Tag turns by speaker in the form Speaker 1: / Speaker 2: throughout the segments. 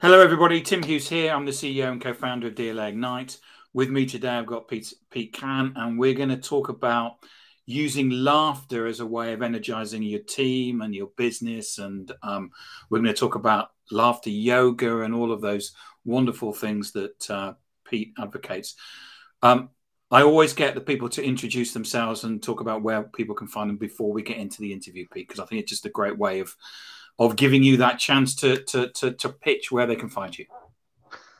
Speaker 1: Hello, everybody. Tim Hughes here. I'm the CEO and co-founder of DLA Ignite. With me today, I've got Pete, Pete Cann, and we're going to talk about using laughter as a way of energizing your team and your business. And um, we're going to talk about laughter yoga and all of those wonderful things that uh, Pete advocates. Um, I always get the people to introduce themselves and talk about where people can find them before we get into the interview, Pete, because I think it's just a great way of of giving you that chance to to to, to pitch where they can find you.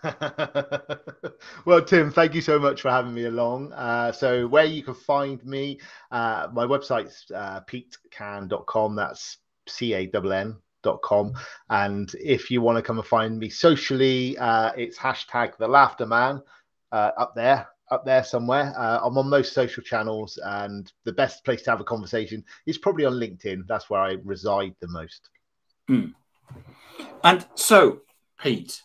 Speaker 2: well, Tim, thank you so much for having me along. Uh, so, where you can find me, uh, my website's uh, petecann.com. That's C A N N dot com. And if you want to come and find me socially, uh, it's hashtag the laughter man uh, up there up there somewhere. Uh, I'm on most social channels, and the best place to have a conversation is probably on LinkedIn. That's where I reside the most.
Speaker 1: Mm. And so, Pete,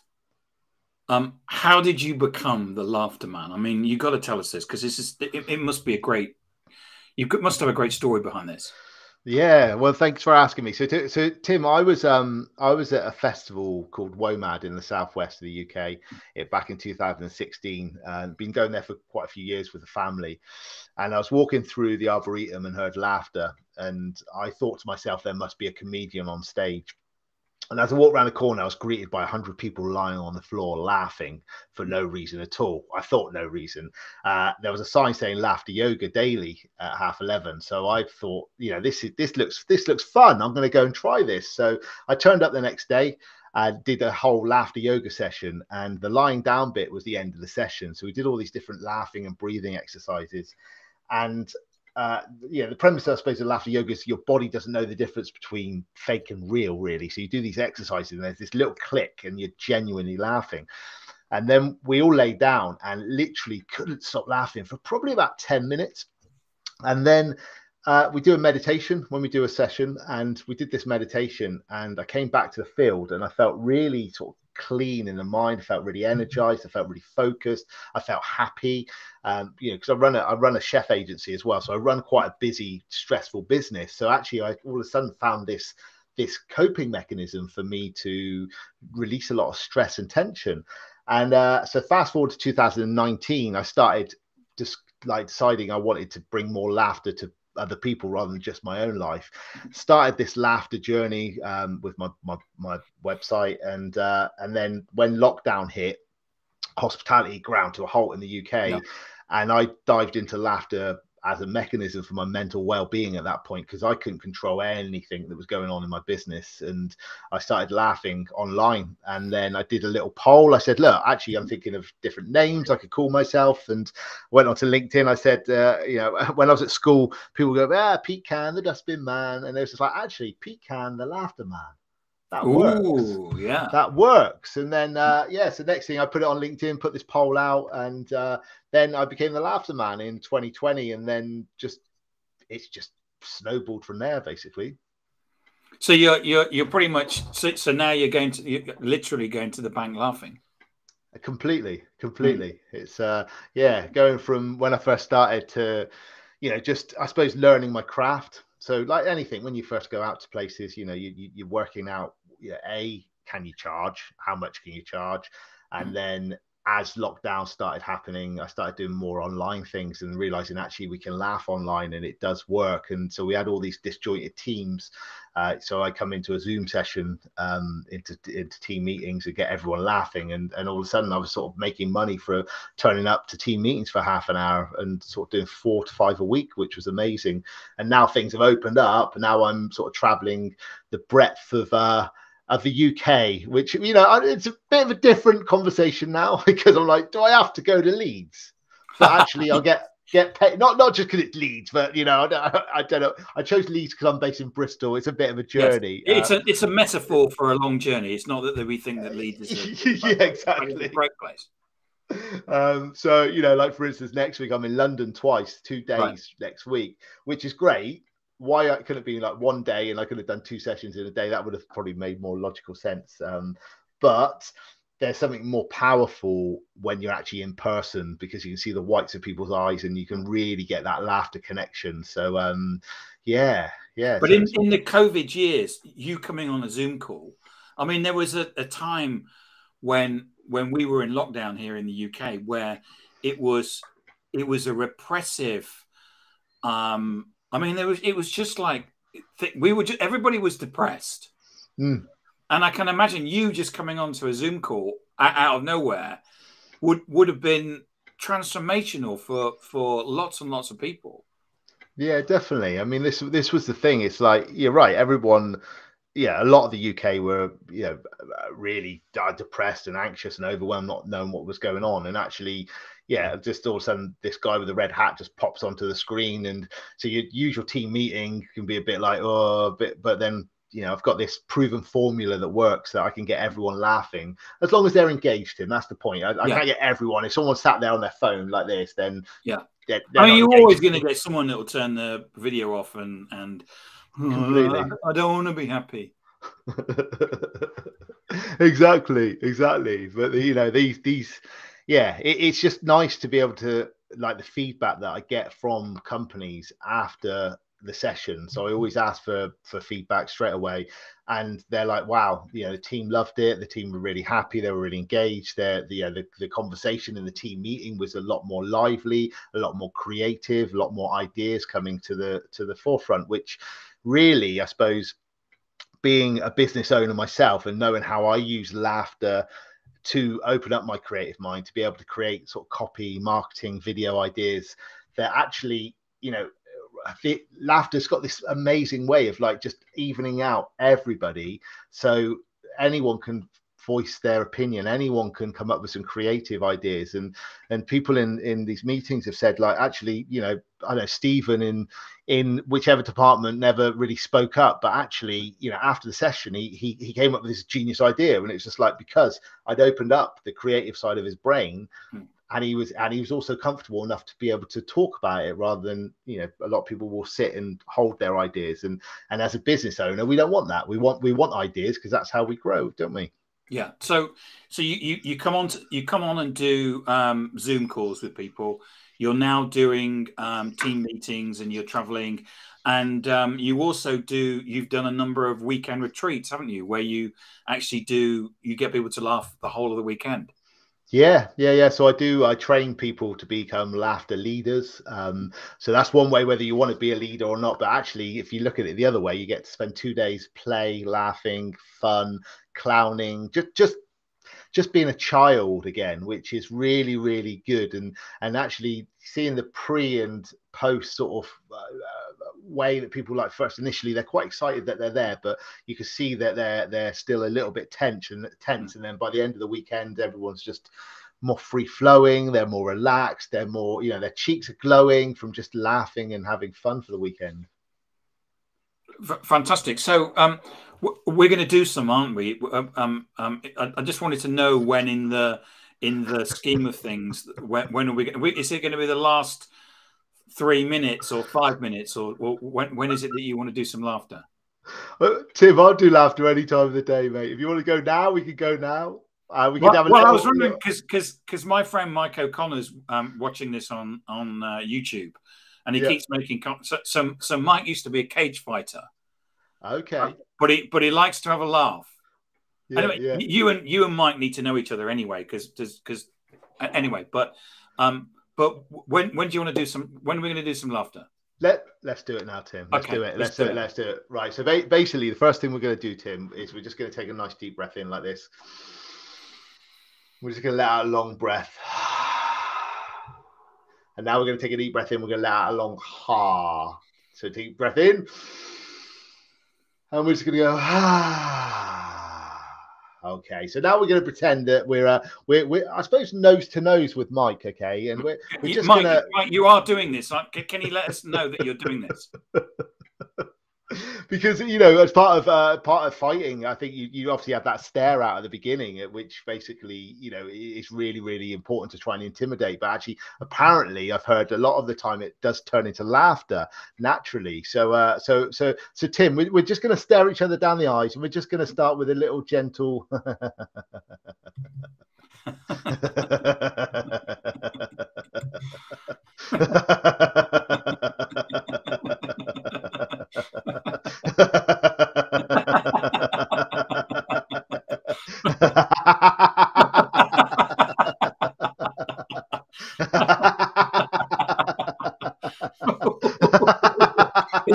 Speaker 1: um, how did you become the laughter man? I mean, you got to tell us this because this is it, it, must be a great. You must have a great story behind this.
Speaker 2: Yeah, well, thanks for asking me. So, so Tim, I was um I was at a festival called WOMAD in the southwest of the UK it, back in 2016, and been going there for quite a few years with the family. And I was walking through the arboretum and heard laughter, and I thought to myself, there must be a comedian on stage. And as I walked around the corner, I was greeted by 100 people lying on the floor laughing for no reason at all. I thought no reason. Uh, there was a sign saying laughter yoga daily at half 11. So I thought, you know, this is this looks this looks fun. I'm going to go and try this. So I turned up the next day. I did a whole laughter yoga session, and the lying down bit was the end of the session. So we did all these different laughing and breathing exercises. And uh, yeah, the premise, I suppose, of laughter yoga is your body doesn't know the difference between fake and real, really. So you do these exercises, and there's this little click, and you're genuinely laughing. And then we all lay down and literally couldn't stop laughing for probably about 10 minutes. And then uh, we do a meditation when we do a session, and we did this meditation. And I came back to the field, and I felt really sort of clean in the mind. I felt really mm-hmm. energized. I felt really focused. I felt happy. Um, you know, because I run a I run a chef agency as well, so I run quite a busy, stressful business. So actually, I all of a sudden found this this coping mechanism for me to release a lot of stress and tension. And uh, so fast forward to 2019, I started just like deciding I wanted to bring more laughter to other people rather than just my own life. Started this laughter journey um, with my, my, my website, and uh, and then when lockdown hit, hospitality ground to a halt in the UK, yeah. and I dived into laughter as a mechanism for my mental well-being at that point because I couldn't control anything that was going on in my business and I started laughing online and then I did a little poll. I said look actually I'm thinking of different names I could call myself and went onto LinkedIn. I said uh, you know when I was at school people go ah Pete Cann the dustbin man and it was just like actually Pete Cann the laughter man that Ooh, works. Yeah, that works. And then, uh, yeah, so next thing I put it on LinkedIn, put this poll out, and uh, then I became the laughter man in 2020, and then just it's just snowballed from there, basically.
Speaker 1: So you're you're you're pretty much so, so now you're going to you're literally going to the bank laughing.
Speaker 2: Completely, completely. Mm. It's uh yeah, going from when I first started to, you know, just I suppose learning my craft. So like anything, when you first go out to places, you know, you, you you're working out a can you charge? How much can you charge? And mm. then as lockdown started happening, I started doing more online things and realizing actually we can laugh online and it does work. And so we had all these disjointed teams. Uh, so I come into a Zoom session, um, into into team meetings and get everyone laughing. And and all of a sudden I was sort of making money for turning up to team meetings for half an hour and sort of doing four to five a week, which was amazing. And now things have opened up. Now I'm sort of traveling the breadth of. Uh, of the UK, which you know it's a bit of a different conversation now because I'm like, do I have to go to Leeds? But actually, I'll get get paid not not just because it's Leeds, but you know, I, I, don't know. I chose Leeds because I'm based in Bristol. It's a bit of a journey.
Speaker 1: Yes. It's uh, a it's a metaphor for a long journey. It's not that we think that Leeds is
Speaker 2: a, yeah exactly
Speaker 1: a great place.
Speaker 2: Um, so you know, like for instance, next week I'm in London twice, two days right. next week, which is great why I could have been like one day and I could have done two sessions in a day. That would have probably made more logical sense. Um, but there's something more powerful when you're actually in person because you can see the whites of people's eyes and you can really get that laughter connection. So um, yeah, yeah.
Speaker 1: But in, in the COVID years, you coming on a Zoom call, I mean, there was a, a time when when we were in lockdown here in the UK, where it was it was a repressive. Um, I mean, there was it was just like we were. Just, everybody was depressed,
Speaker 2: mm.
Speaker 1: and I can imagine you just coming onto a Zoom call out of nowhere would would have been transformational for for lots and lots of people.
Speaker 2: Yeah, definitely. I mean, this this was the thing. It's like you're right. Everyone, yeah, a lot of the UK were you know really depressed and anxious and overwhelmed, not knowing what was going on. And actually, yeah, just all of a sudden, this guy with the red hat just pops onto the screen, and so your usual team meeting can be a bit like oh, but but then you know, I've got this proven formula that works that I can get everyone laughing as long as they're engaged in. That's the point. I, I can't get everyone. If someone sat there on their phone like this, then
Speaker 1: yeah. They're, they're I mean, you're always going to get someone that will turn the video off and and Completely. Uh, I don't want to be happy.
Speaker 2: exactly, exactly. But you know, these these, yeah, it, it's just nice to be able to like the feedback that I get from companies after the session. So I always ask for for feedback straight away, and they're like, "Wow, you know, the team loved it. The team were really happy. They were really engaged. The, the the conversation in the team meeting was a lot more lively, a lot more creative, a lot more ideas coming to the to the forefront. Which really, I suppose, being a business owner myself and knowing how I use laughter." To open up my creative mind to be able to create sort of copy marketing video ideas that actually you know laughter's got this amazing way of like just evening out everybody. So anyone can voice their opinion. Anyone can come up with some creative ideas. And and people in in these meetings have said like actually you know i know stephen in in whichever department never really spoke up but actually you know after the session he he, he came up with this genius idea. And it's just like because i'd opened up the creative side of his brain hmm. and he was and he was also comfortable enough to be able to talk about it rather than you know a lot of people will sit and hold their ideas. And and as a business owner we don't want that. We want we want ideas because that's how we grow don't we
Speaker 1: yeah so so you you, you come on to, you come on and do um, zoom calls with people you're now doing um, team meetings and you're traveling and um, you also do you've done a number of weekend retreats haven't you where you actually do you get people to laugh the whole of the weekend
Speaker 2: yeah, yeah, yeah. So I do. I train people to become laughter leaders. Um, so that's one way, whether you want to be a leader or not. But actually, if you look at it the other way, you get to spend two days play, laughing, fun, clowning, just just just being a child again, which is really really good. And and actually seeing the pre and post sort of uh, way that people like first initially they're quite excited that they're there, but you can see that they're they're still a little bit tense and tense, mm. and then by the end of the weekend, everyone's just more free flowing, they're more relaxed, they're more, you know, their cheeks are glowing from just laughing and having fun for the weekend.
Speaker 1: Fantastic. So, um, we're going to do some, aren't we? Um, um, um I, just wanted to know when in the in the scheme of things, when, when are we? Is it going to be the last three minutes or five minutes, or, or when when is it that you want to do some laughter?
Speaker 2: Uh, Tim, I'll do laughter any time of the day, mate. If you want to go now, we can go now. Uh, we
Speaker 1: well, have a well. I was wondering because because because my friend Mike O'Connor's um, watching this on on uh, YouTube, and he yeah. keeps making so, so, so Mike used to be a cage fighter.
Speaker 2: Okay, uh,
Speaker 1: but he but he likes to have a laugh. Yeah, anyway, yeah. you and you and Mike need to know each other anyway, because because anyway, but um, but when when do you want to do some? When are we going to do some laughter?
Speaker 2: Let Let's do it now, Tim. Let's okay, do it. Let's, let's do, it. it. Let's do it. Right. So ba- basically, the first thing we're going to do, Tim, is we're just going to take a nice deep breath in like this. We're just going to let out a long breath. And now we're going to take a deep breath in. We're going to let out a long ha. So deep breath in. And we're just going to go ha. Okay, so now we're going to pretend that we're, uh, we're, we're, I suppose, nose to nose with Mike. Okay, and we're, we're just
Speaker 1: Mike,
Speaker 2: gonna...
Speaker 1: Mike, you are doing this. Can you let us know that you're doing this?
Speaker 2: because you know as part of uh, part of fighting i think you, you obviously have that stare out at the beginning which basically you know is really really important to try and intimidate. But actually apparently i've heard a lot of the time it does turn into laughter naturally. So uh so so so tim we, we're just going to stare each other down the eyes and we're just going to start with a little gentle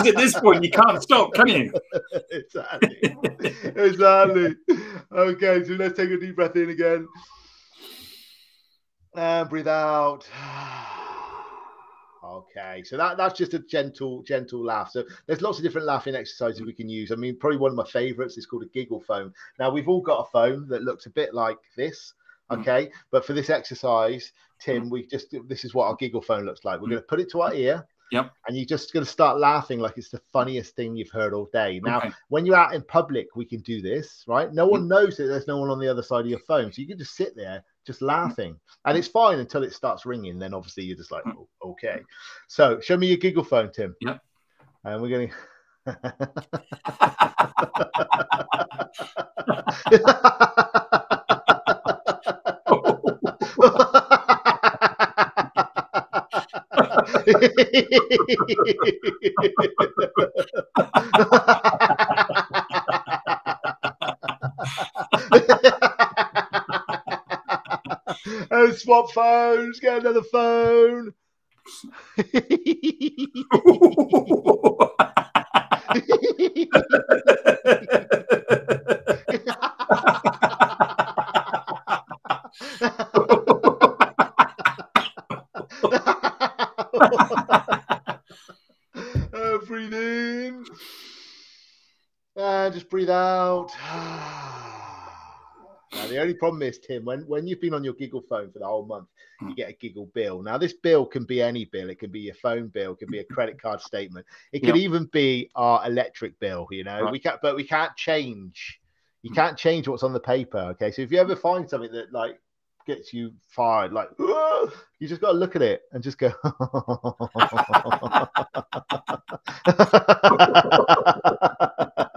Speaker 1: at this point you can't stop, can you?
Speaker 2: exactly. exactly. Okay, so let's take a deep breath in again. And breathe out. Okay, so that, that's just a gentle, gentle laugh. So there's lots of different laughing exercises we can use. I mean, probably one of my favorites is called a giggle phone. Now we've all got a phone that looks a bit like this. Mm. Okay, mm. but for this exercise, Tim, we just this is what our giggle phone looks like. We're mm. going to put it to our ear.
Speaker 1: Yep.
Speaker 2: And you're just going to start laughing like it's the funniest thing you've heard all day. Now, okay. when you're out in public, we can do this, right? No one mm. knows that there's no one on the other side of your phone. So you can just sit there just mm. laughing. And it's fine until it starts ringing. Then obviously you're just like, mm. oh, okay. So show me your giggle phone, Tim.
Speaker 1: Yep.
Speaker 2: And we're going to. oh, swap phones, get another phone. uh, breathe in and just Now, the only problem is, Tim, when, when you've been on your Giggle phone for the whole month, you hmm. get a Giggle bill. Now, this bill can be any bill. It can be your phone bill, it can be a credit card statement. It could even be our electric bill, you know. Right. We can't, but we can't change. You can't change what's on the paper. Okay. So if you ever find something that like gets you fired, like you just got to look at it and just go.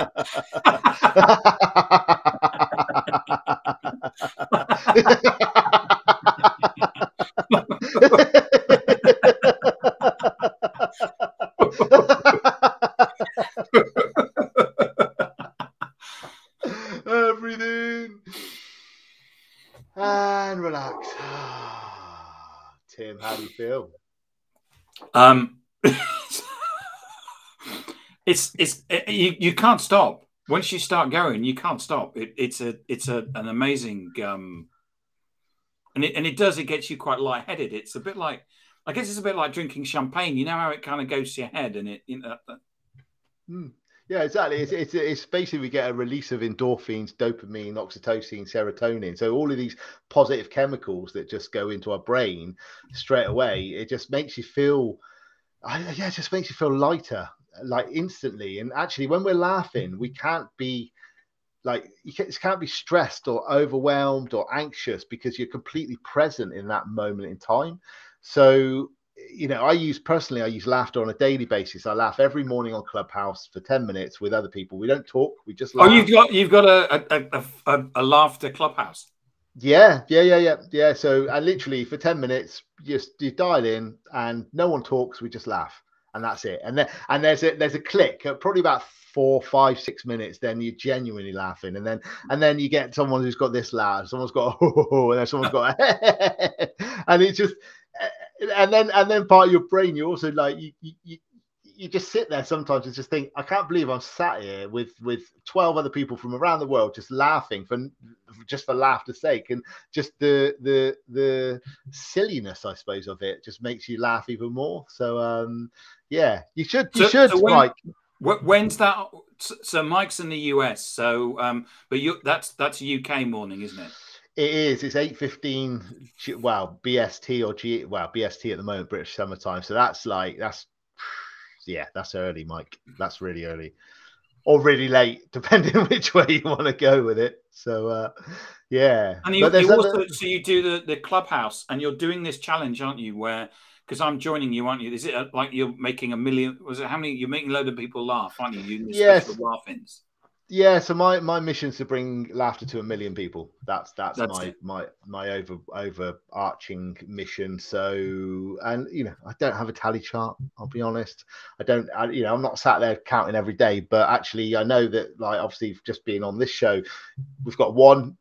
Speaker 2: Everything and relax. Tim, how do you feel?
Speaker 1: Um, it's it's it, you you can't stop once you start going. You can't stop. It, it's a it's a an amazing um and it and it does. It gets you quite lightheaded. It's a bit like, I guess, it's a bit like drinking champagne. You know how it kind of goes to your head, and it, you know.
Speaker 2: Mm. Yeah, exactly. It's, it's it's basically we get a release of endorphins, dopamine, oxytocin, serotonin. So all of these positive chemicals that just go into our brain straight away. It just makes you feel, yeah, it just makes you feel lighter, like instantly. And actually, when we're laughing, we can't be like you can't be stressed or overwhelmed or anxious because you're completely present in that moment in time. So you know i use personally i use laughter on a daily basis. I laugh every morning on clubhouse for 10 minutes with other people. We don't talk we just oh, laugh.
Speaker 1: oh you've got you've got a a, a, a laughter clubhouse?
Speaker 2: Yeah yeah yeah yeah yeah. So i literally for 10 minutes just you dial in and no one talks we just laugh and that's it. And then and there's a there's a click probably about four, five, six minutes, then you're genuinely laughing, and then and then you get someone who's got this laugh, someone's got oh, and then someone's got and it's just and then and then part of your brain, you also like you, you you just sit there sometimes and just think, I can't believe I'm sat here with with 12 other people from around the world just laughing for just for laughter's sake, and just the the the silliness, I suppose, of it just makes you laugh even more. So um, yeah, you should you so, should so when, like
Speaker 1: When's that? So Mike's in the US. So, um, but you that's that's UK morning, isn't it?
Speaker 2: It is. It's eight fifteen. Well, BST or G. Well, BST at the moment, British summertime. So that's like that's yeah, that's early, Mike. That's really early, or really late, depending which way you want to go with it. So uh, yeah.
Speaker 1: And you, you also, so you do the the clubhouse, and you're doing this challenge, aren't you? Where because I'm joining you, aren't you? Is it uh, like you're making a million? Was it how many? You're making a load of people laugh, aren't you? Using
Speaker 2: yes.
Speaker 1: laugh-ins.
Speaker 2: Yeah. So my my mission is to bring laughter to a million people. That's that's, that's my it. my my over overarching mission. So and you know I don't have a tally chart. I'll be honest. I don't. I, you know I'm not sat there counting every day, but actually I know that like obviously just being on this show, we've got one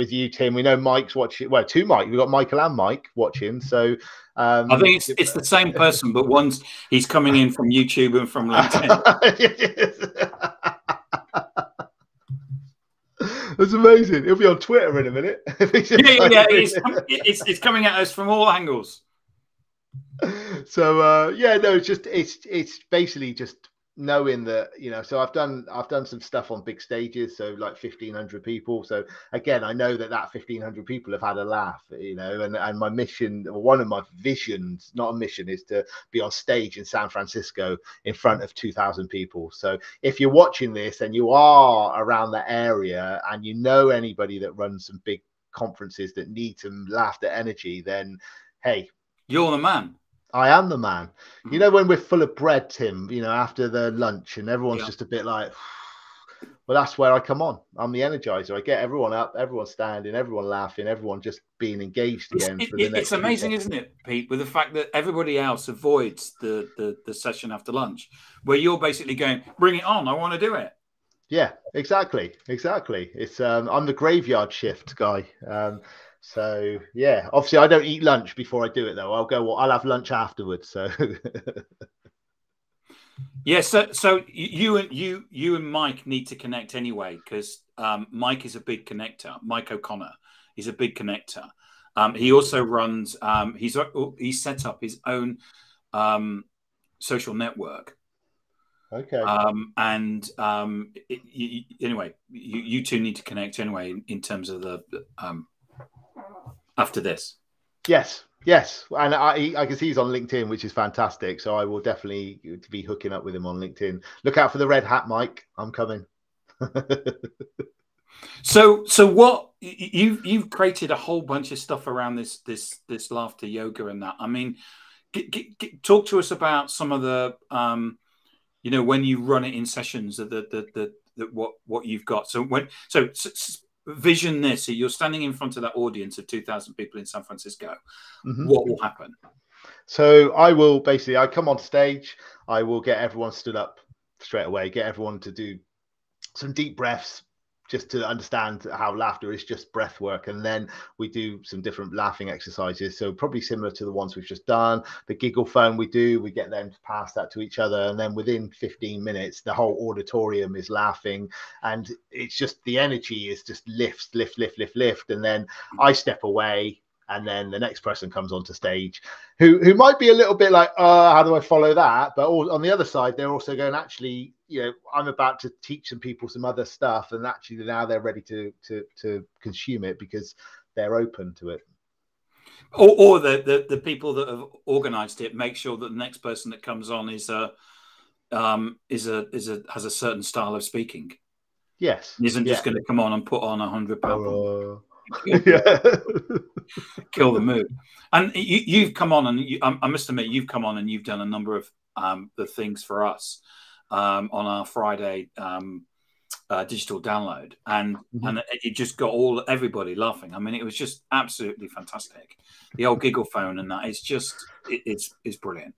Speaker 2: with you, Tim. We know Mike's watching. Well, two Mike. We've got Michael and Mike watching. So
Speaker 1: um, I think it's it's the same person, but one's he's coming in from YouTube and from LinkedIn.
Speaker 2: That's amazing. He'll be on Twitter in a minute.
Speaker 1: yeah, yeah, yeah. It's, it's, it's coming at us from all angles.
Speaker 2: So uh, yeah, no, it's just it's it's basically just knowing that you know so i've done i've done some stuff on big stages so like 1500 people. So again i know that that 1500 people have had a laugh you know and and my mission one of my visions not a mission is to be on stage in san francisco in front of 2000 people. So if you're watching this and you are around that area and you know anybody that runs some big conferences that need some laughter energy then hey.
Speaker 1: You're the man
Speaker 2: I am the man. You know, when we're full of bread, Tim, you know, after the lunch and everyone's yeah. just a bit like, well, that's where I come on. I'm the energizer. I get everyone up, everyone standing, everyone laughing, everyone just being engaged again.
Speaker 1: It's, it, it's amazing, isn't it, Pete, with the fact that everybody else avoids the, the, the session after lunch, where you're basically going, bring it on. I want to do it.
Speaker 2: Yeah, exactly. Exactly. It's um, I'm the graveyard shift guy. Um, so yeah, obviously I don't eat lunch before I do it though. I'll go. Well, I'll have lunch afterwards. So.
Speaker 1: yeah. So so you and you you and Mike need to connect anyway because um, Mike is a big connector. Mike O'Connor is a big connector. Um, he also runs. Um, he's he's set up his own um, social network.
Speaker 2: Okay.
Speaker 1: Um, and um, it, you, anyway, you, you two need to connect anyway in, in terms of the um, after this.
Speaker 2: Yes, yes, and I I can see he's on LinkedIn, which is fantastic. So I will definitely be hooking up with him on LinkedIn. Look out for the red hat, Mike. I'm coming.
Speaker 1: so so what you've you've created a whole bunch of stuff around this this this laughter yoga and that. I mean, get, get, get, talk to us about some of the um, you know when you run it in sessions the the, the, the what what you've got. So when so, so vision this so you're standing in front of that audience of 2000 people in san francisco. Mm-hmm. what will happen?
Speaker 2: So i will basically i come on stage i will get everyone stood up straight away get everyone to do some deep breaths just to understand how laughter is just breath work. And then we do some different laughing exercises. So probably similar to the ones we've just done. The giggle phone we do, we get them to pass that to each other. And then within 15 minutes, the whole auditorium is laughing. And it's just the energy is just lifts, lift, lift, lift, lift. And then I step away and then the next person comes onto stage who who might be a little bit like uh how do i follow that? But all, on the other side they're also going actually you know i'm about to teach some people some other stuff and actually now they're ready to to to consume it because they're open to it.
Speaker 1: Or, or the, the, the people that have organized it make sure that the next person that comes on is a um is a is a has a certain style of speaking.
Speaker 2: Yes.
Speaker 1: Isn't yeah. just going to come on and put on a hundred pound kill the mood and you, have come on and you, I, I must admit you've come on and you've done a number of um the things for us um, on our Friday um, uh, digital download, and mm-hmm. and it just got all everybody laughing. I mean, it was just absolutely fantastic. The old giggle phone and that it's just it, it's it's brilliant.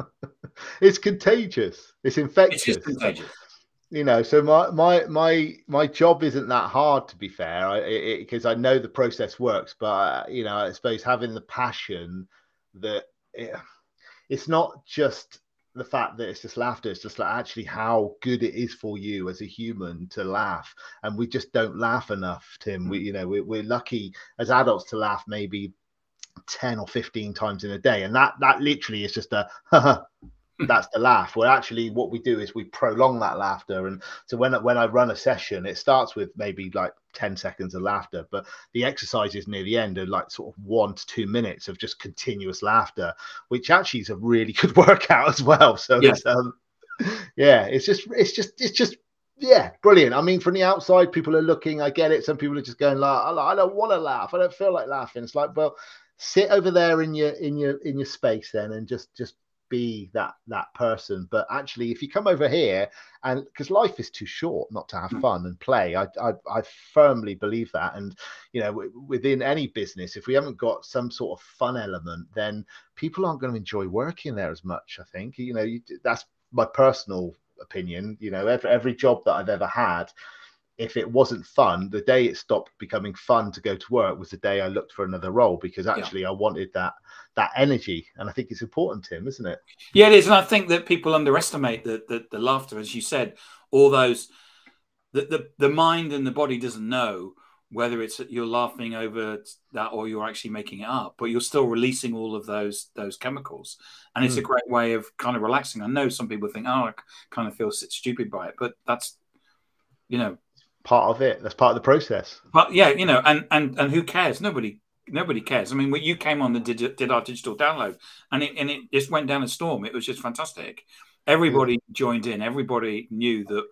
Speaker 2: it's contagious. It's infectious.
Speaker 1: It's contagious.
Speaker 2: You know, so my my my my job isn't that hard to be fair, because I, I, know the process works. But uh, you know, I suppose having the passion that it, it's not just the fact that it's just laughter it's just like actually how good it is for you as a human to laugh. And we just don't laugh enough tim. We you know we're, we're lucky as adults to laugh maybe 10 or 15 times in a day. And that that literally is just a that's the laugh. Well, actually, what we do is we prolong that laughter, and so when when I run a session, it starts with maybe like ten seconds of laughter, but the exercises near the end are like sort of one to two minutes of just continuous laughter, which actually is a really good workout as well. So yeah. it's um, yeah, it's just it's just it's just yeah, brilliant. I mean, from the outside, people are looking. I get it. Some people are just going like, I don't want to laugh. I don't feel like laughing. It's like, well, sit over there in your in your in your space then, and just just be that that person. But actually if you come over here and because life is too short not to have hmm. fun and play. I, I, I firmly believe that. And you know w- within any business if we haven't got some sort of fun element then people aren't going to enjoy working there as much i think. You know you, that's my personal opinion. You know every, every job that i've ever had if it wasn't fun, the day it stopped becoming fun to go to work was the day I looked for another role because actually yeah. I wanted that that energy, and I think it's important, Tim, isn't it?
Speaker 1: Yeah, it is, and I think that people underestimate the the, the laughter, as you said, all those the, the the mind and the body doesn't know whether it's you're laughing over that or you're actually making it up, but you're still releasing all of those those chemicals, and it's mm. a hmm. great way of kind of relaxing. I know some people think, oh, I kind of feel stupid by it, but that's you know
Speaker 2: part of it. That's part of the process.
Speaker 1: But yeah, you know, and and and who cares? Nobody nobody cares. I mean, you came on and did, did our digital download, and it and it just went down a storm. It was just fantastic. Everybody yeah. joined in. Everybody knew that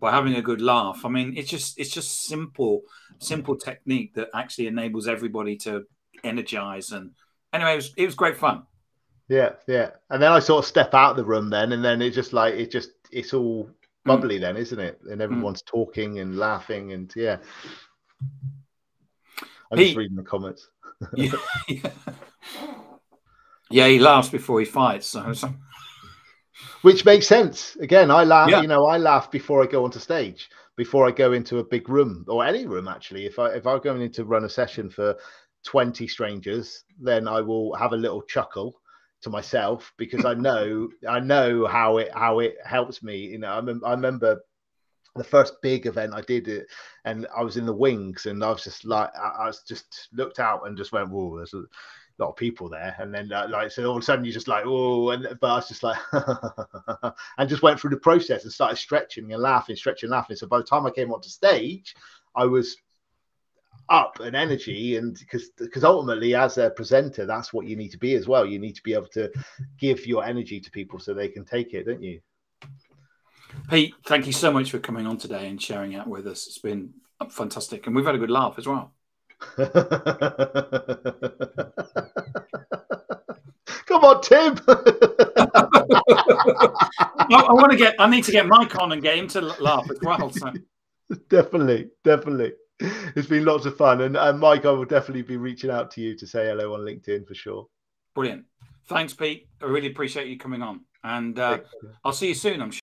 Speaker 1: by having a good laugh. I mean, it's just it's just simple simple technique that actually enables everybody to energize. And anyway, it was it was great fun.
Speaker 2: Yeah, yeah. And then I sort of step out of the room then, and then it's just like it just it's all bubbly mm. then, isn't it? And mm. everyone's mm. talking and laughing, and yeah. I'm he, just reading the comments.
Speaker 1: yeah, yeah. yeah, he laughs before he fights. So, so.
Speaker 2: Which makes sense. Again, I laugh. Yeah. You know, I laugh before I go onto stage, before I go into a big room or any room. Actually, if I if I'm going in to run a session for twenty strangers, then I will have a little chuckle to myself because I know I know how it how it helps me. You know, I, I remember the first big event I did it, and I was in the wings, and I was just like I, I was just looked out and just went, "Whoa, there's a lot of people there." And then uh, like so, all of a sudden you just like, "Oh," and but I was just like, and just went through the process and started stretching and laughing, stretching, laughing. So by the time I came onto stage, I was up and energy and because because ultimately as a presenter that's what you need to be as well. You need to be able to give your energy to people so they can take it don't you?
Speaker 1: Pete thank you so much for coming on today and sharing out with us. It's been fantastic and we've had a good laugh as well. Come
Speaker 2: on tim!
Speaker 1: I, I, want to get i need to get mike on and get him to laugh as well so.
Speaker 2: definitely definitely it's been lots of fun. And, and Mike, I will definitely be reaching out to you to say hello on LinkedIn for sure.
Speaker 1: Brilliant. Thanks, Pete. I really appreciate you coming on. And uh, I'll see you soon, I'm sure.